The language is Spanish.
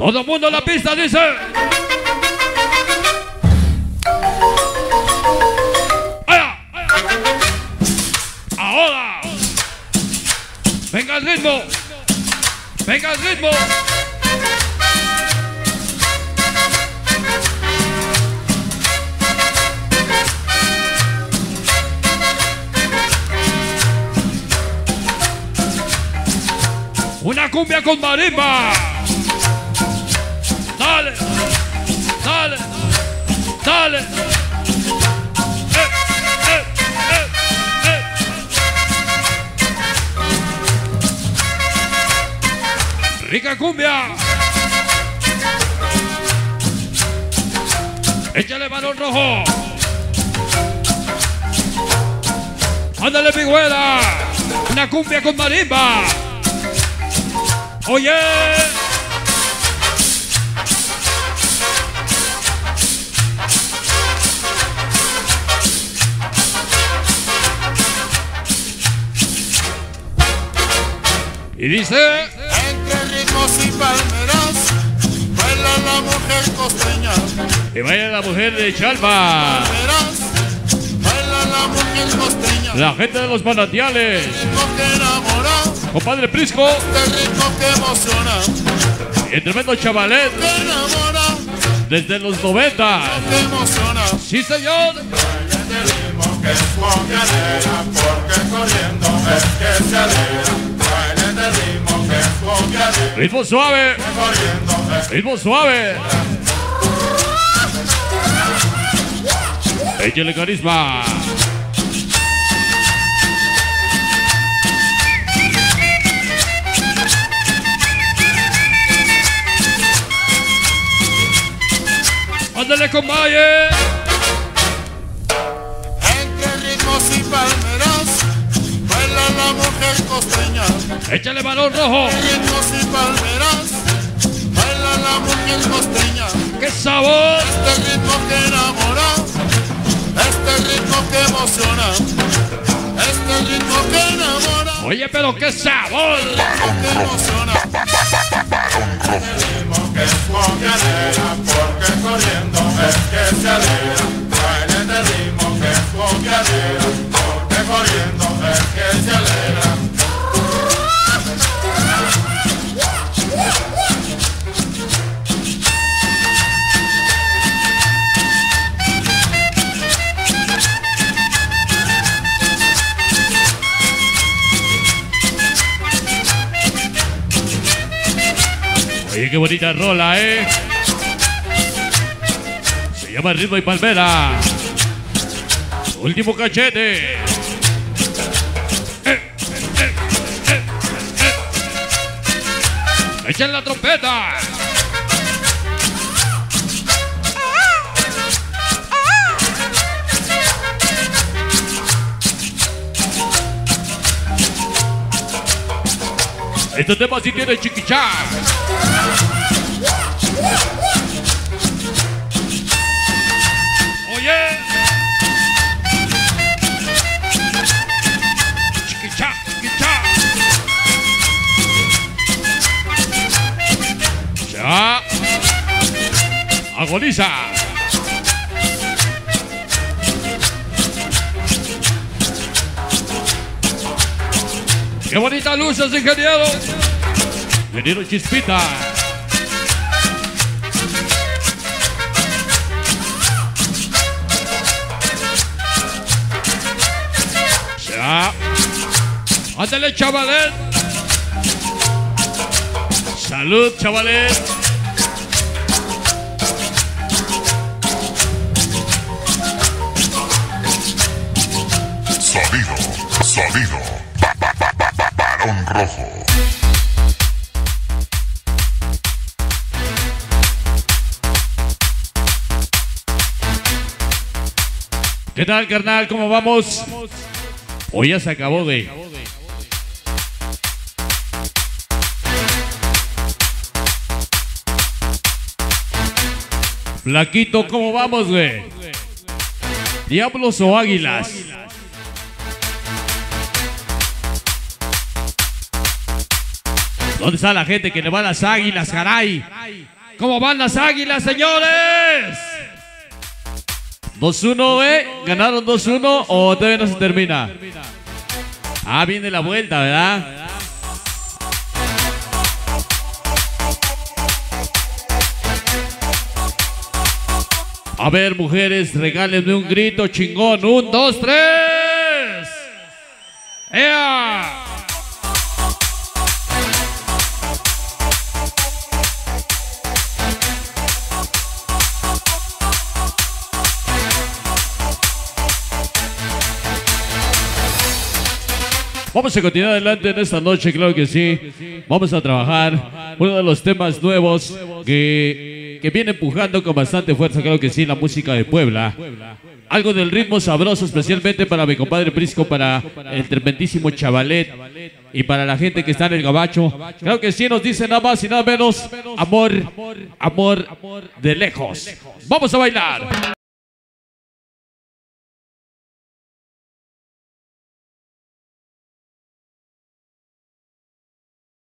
Todo el mundo en la pista dice. Ahora. Venga el ritmo. Venga el ritmo. Una cumbia con marimba. Dale, dale, dale. Rica cumbia. Échale balón rojo. Ándale, pigüela. Una cumbia con marimba. Oye. Y dice, Entre ritmos y palmeras, baila la mujer costeña. que vaya la mujer de Chalma, baila la mujer costeña. la gente de los manantiales, Ritmo que enamora, compadre Prisco, este ritmo que emociona. y el tremendo chavalet Que enamora, desde los 90. que emociona. Sí, señor. Este porque corriendo es que se alegra. Ritmo Ritmo suave, ritmo suave. Échale carisma. Ándale con Valle. Entre ritmos y palmeras, baila la mujer costeña. Échale balón rojo. Y palmeras, baila la mujer costeña. ¡Qué sabor! Este ritmo que enamora, este ritmo que emociona. Este ritmo que enamora, Oye, pero qué sabor. que emociona. Qué bonita rola, ¿eh? Se llama Ritmo y Palmera. Último cachete. Eh, eh, eh, eh, eh. Echen la trompeta. Este tema sí tiene chiquichá. Oye. Chiquichá, chiquichá. Ya. Agoniza. Qué bonita luces, ingeniero. Ingeniero Chispita. Ya. Ándale, chavalet. Salud, chavalet. Sonido, sonido, rojo. ¿Qué tal, carnal? ¿Cómo vamos? Hoy ya se acabó de. Flaquito, ¿cómo vamos, güey? ¿Diablos o águilas? ¿Dónde está la gente que le va a las águilas, caray? ¿Cómo van las águilas, señores? 2-1, ¿eh? ¿Ganaron 2-1 o todavía no se termina? Ah, viene la vuelta, ¿verdad? A ver, mujeres, regálenme un grito chingón. Un, dos, tres. Vamos a continuar adelante en esta noche, claro que sí. Vamos a trabajar uno de los temas nuevos que, que viene empujando con bastante fuerza, claro que sí, la música de Puebla. Algo del ritmo sabroso, especialmente para mi compadre Prisco, para el trementísimo Chavalet y para la gente que está en el gabacho. Claro que sí, nos dice nada más y nada menos amor, amor de lejos. Vamos a bailar.